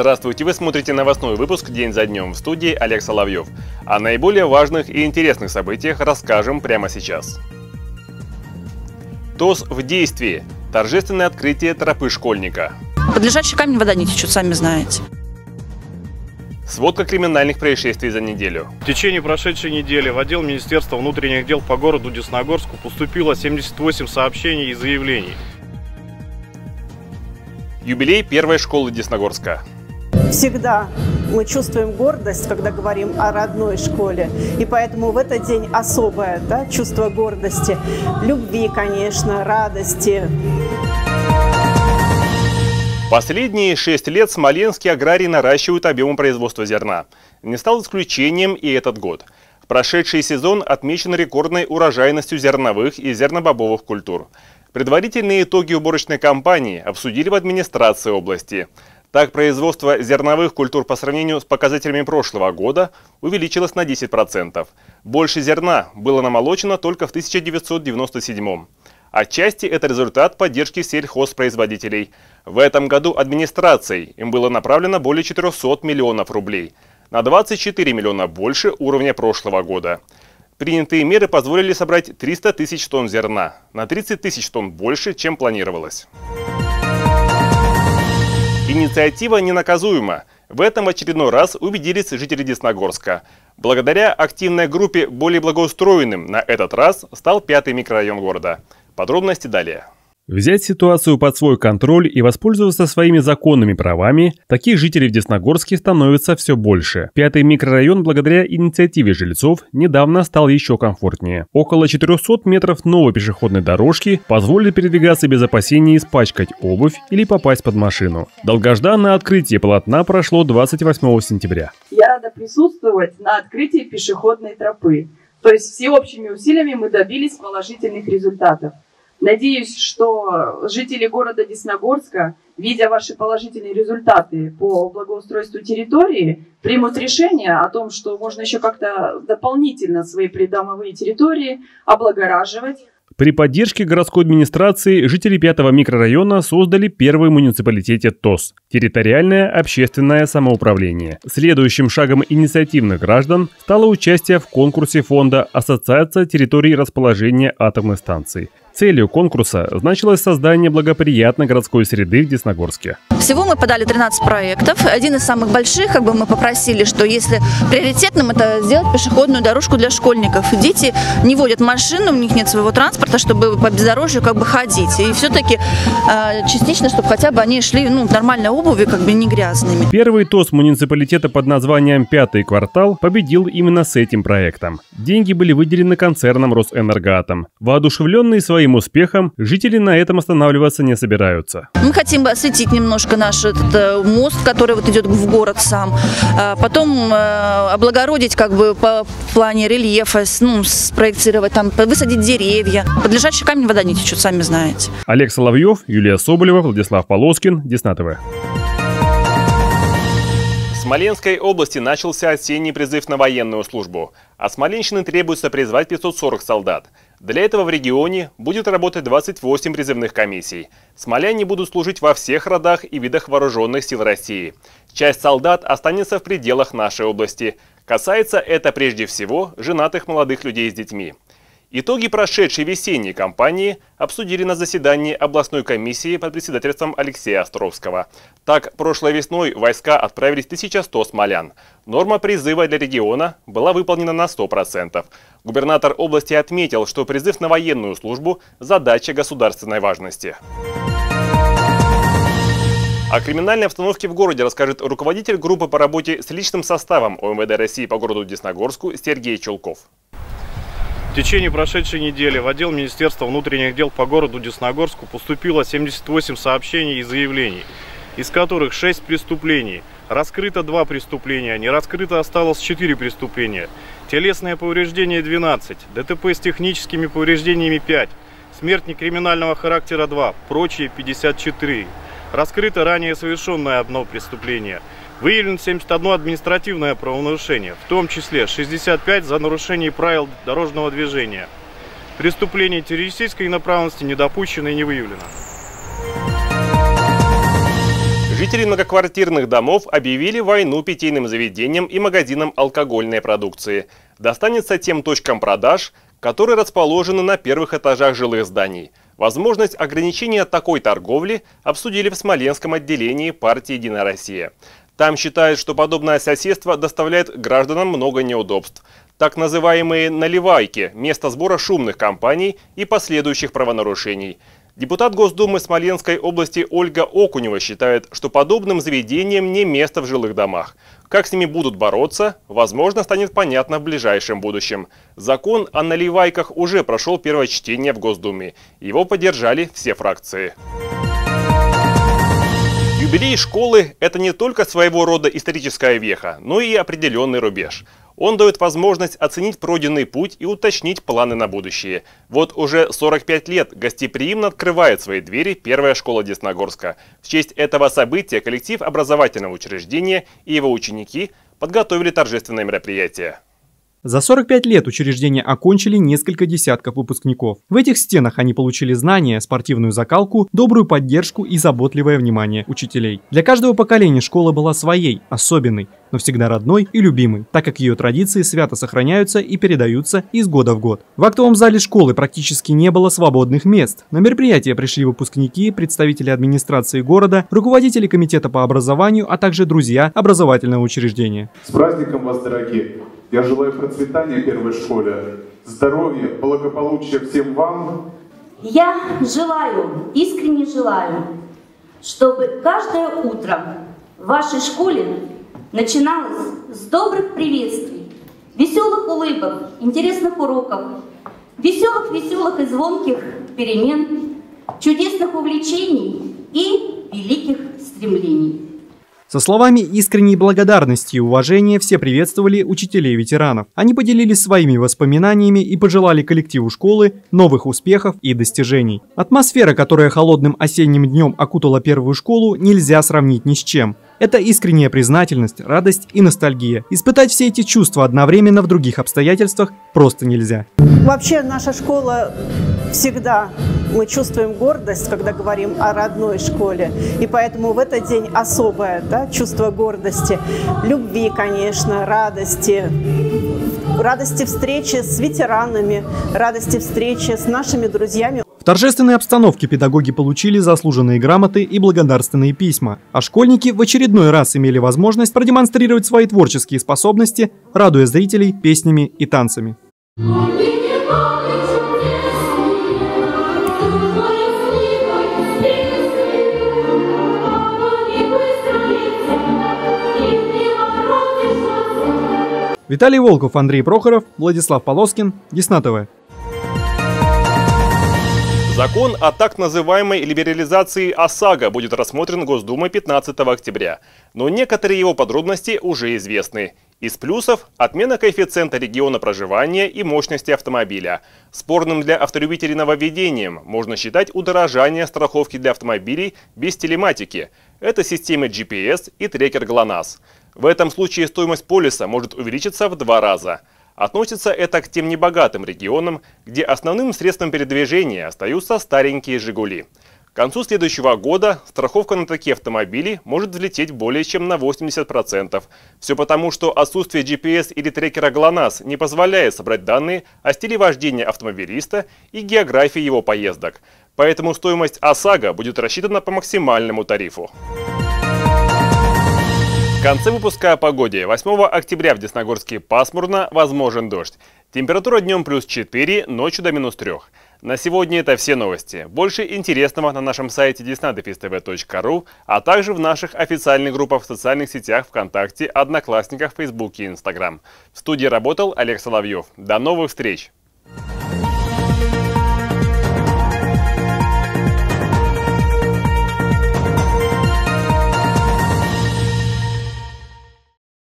Здравствуйте, вы смотрите новостной выпуск «День за днем» в студии Олег Соловьев. О наиболее важных и интересных событиях расскажем прямо сейчас. ТОС в действии. Торжественное открытие тропы школьника. Под лежачий камень вода не течет, сами знаете. Сводка криминальных происшествий за неделю. В течение прошедшей недели в отдел Министерства внутренних дел по городу Десногорску поступило 78 сообщений и заявлений. Юбилей первой школы Десногорска. Всегда мы чувствуем гордость, когда говорим о родной школе. И поэтому в этот день особое да, чувство гордости, любви, конечно, радости. Последние шесть лет смоленские аграрии наращивают объемы производства зерна. Не стал исключением и этот год. Прошедший сезон отмечен рекордной урожайностью зерновых и зернобобовых культур. Предварительные итоги уборочной кампании обсудили в администрации области. Так, производство зерновых культур по сравнению с показателями прошлого года увеличилось на 10%. Больше зерна было намолочено только в 1997 Отчасти это результат поддержки сельхозпроизводителей. В этом году администрацией им было направлено более 400 миллионов рублей. На 24 миллиона больше уровня прошлого года. Принятые меры позволили собрать 300 тысяч тонн зерна, на 30 тысяч тонн больше, чем планировалось. Инициатива ненаказуема. В этом в очередной раз убедились жители Десногорска. Благодаря активной группе более благоустроенным на этот раз стал пятый микрорайон города. Подробности далее. Взять ситуацию под свой контроль и воспользоваться своими законными правами, таких жителей в Десногорске становится все больше. Пятый микрорайон благодаря инициативе жильцов недавно стал еще комфортнее. Около 400 метров новой пешеходной дорожки позволит передвигаться без опасений испачкать обувь или попасть под машину. Долгожданное открытие полотна прошло 28 сентября. Я рада присутствовать на открытии пешеходной тропы. То есть всеобщими усилиями мы добились положительных результатов. Надеюсь, что жители города Десногорска, видя ваши положительные результаты по благоустройству территории, примут решение о том, что можно еще как-то дополнительно свои придомовые территории облагораживать, при поддержке городской администрации жители пятого микрорайона создали первый муниципалитете ТОС – территориальное общественное самоуправление. Следующим шагом инициативных граждан стало участие в конкурсе фонда «Ассоциация территорий расположения атомной станции». Целью конкурса значилось создание благоприятной городской среды в Десногорске. Всего мы подали 13 проектов. Один из самых больших, как бы мы попросили, что если приоритетным, это сделать пешеходную дорожку для школьников. Дети не водят машину, у них нет своего транспорта, чтобы по бездорожью как бы ходить. И все-таки э, частично, чтобы хотя бы они шли ну, в нормальной обуви, как бы не грязными. Первый ТОС муниципалитета под названием «Пятый квартал» победил именно с этим проектом. Деньги были выделены концерном «Росэнергоатом». Воодушевленные своим своим успехом, жители на этом останавливаться не собираются. Мы хотим осветить немножко наш этот э, мост, который вот идет в город сам. А потом э, облагородить как бы по плане рельефа, ну, спроектировать, там, высадить деревья. Под лежачий камень вода не течет, сами знаете. Олег Соловьев, Юлия Соболева, Владислав Полоскин, Десна ТВ. В Смоленской области начался осенний призыв на военную службу. От Смоленщины требуется призвать 540 солдат. Для этого в регионе будет работать 28 призывных комиссий. Смоляне будут служить во всех родах и видах вооруженных сил России. Часть солдат останется в пределах нашей области. Касается это прежде всего женатых молодых людей с детьми. Итоги прошедшей весенней кампании обсудили на заседании областной комиссии под председательством Алексея Островского. Так, прошлой весной войска отправились 1100 смолян. Норма призыва для региона была выполнена на 100%. Губернатор области отметил, что призыв на военную службу – задача государственной важности. О криминальной обстановке в городе расскажет руководитель группы по работе с личным составом ОМВД России по городу Десногорску Сергей Чулков. В течение прошедшей недели в отдел Министерства внутренних дел по городу Десногорску поступило 78 сообщений и заявлений, из которых 6 преступлений. Раскрыто 2 преступления, не раскрыто осталось 4 преступления. Телесное повреждение 12, ДТП с техническими повреждениями 5, смерть некриминального характера 2, прочие 54. Раскрыто ранее совершенное одно преступление – Выявлено 71 административное правонарушение, в том числе 65 за нарушение правил дорожного движения. Преступление террористической направленности не допущено и не выявлено. Жители многоквартирных домов объявили войну питейным заведениям и магазинам алкогольной продукции. Достанется тем точкам продаж, которые расположены на первых этажах жилых зданий. Возможность ограничения такой торговли обсудили в Смоленском отделении партии «Единая Россия». Там считают, что подобное соседство доставляет гражданам много неудобств. Так называемые «наливайки» – место сбора шумных компаний и последующих правонарушений – Депутат Госдумы Смоленской области Ольга Окунева считает, что подобным заведениям не место в жилых домах. Как с ними будут бороться, возможно, станет понятно в ближайшем будущем. Закон о наливайках уже прошел первое чтение в Госдуме. Его поддержали все фракции. Юбилей школы – это не только своего рода историческая веха, но и определенный рубеж. Он дает возможность оценить пройденный путь и уточнить планы на будущее. Вот уже 45 лет гостеприимно открывает свои двери первая школа Десногорска. В честь этого события коллектив образовательного учреждения и его ученики подготовили торжественное мероприятие. За 45 лет учреждения окончили несколько десятков выпускников. В этих стенах они получили знания, спортивную закалку, добрую поддержку и заботливое внимание учителей. Для каждого поколения школа была своей, особенной, но всегда родной и любимой, так как ее традиции свято сохраняются и передаются из года в год. В актовом зале школы практически не было свободных мест. На мероприятие пришли выпускники, представители администрации города, руководители комитета по образованию, а также друзья образовательного учреждения. С праздником вас, дорогие! Я желаю процветания первой школе, здоровья, благополучия всем вам. Я желаю, искренне желаю, чтобы каждое утро в вашей школе начиналось с добрых приветствий, веселых улыбок, интересных уроков, веселых-веселых и звонких перемен, чудесных увлечений и великих стремлений. Со словами искренней благодарности и уважения все приветствовали учителей-ветеранов. Они поделились своими воспоминаниями и пожелали коллективу школы новых успехов и достижений. Атмосфера, которая холодным осенним днем окутала первую школу, нельзя сравнить ни с чем. Это искренняя признательность, радость и ностальгия. Испытать все эти чувства одновременно в других обстоятельствах просто нельзя. Вообще наша школа всегда мы чувствуем гордость, когда говорим о родной школе. И поэтому в этот день особое да, чувство гордости, любви, конечно, радости, радости встречи с ветеранами, радости встречи с нашими друзьями. Торжественной обстановке педагоги получили заслуженные грамоты и благодарственные письма, а школьники в очередной раз имели возможность продемонстрировать свои творческие способности, радуя зрителей песнями и танцами. Виталий Волков, Андрей Прохоров, Владислав Полоскин, Десна ТВ. Закон о так называемой либерализации ОСАГО будет рассмотрен Госдумой 15 октября. Но некоторые его подробности уже известны. Из плюсов – отмена коэффициента региона проживания и мощности автомобиля. Спорным для автолюбителей нововведением можно считать удорожание страховки для автомобилей без телематики. Это системы GPS и трекер ГЛОНАСС. В этом случае стоимость полиса может увеличиться в два раза – Относится это к тем небогатым регионам, где основным средством передвижения остаются старенькие «Жигули». К концу следующего года страховка на такие автомобили может взлететь более чем на 80%. Все потому, что отсутствие GPS или трекера ГЛОНАСС не позволяет собрать данные о стиле вождения автомобилиста и географии его поездок. Поэтому стоимость ОСАГО будет рассчитана по максимальному тарифу. В конце выпуска о погоде. 8 октября в Десногорске пасмурно, возможен дождь. Температура днем плюс 4, ночью до минус 3. На сегодня это все новости. Больше интересного на нашем сайте desnadefistv.ru, а также в наших официальных группах в социальных сетях ВКонтакте, Одноклассниках, Фейсбуке и Инстаграм. В студии работал Олег Соловьев. До новых встреч!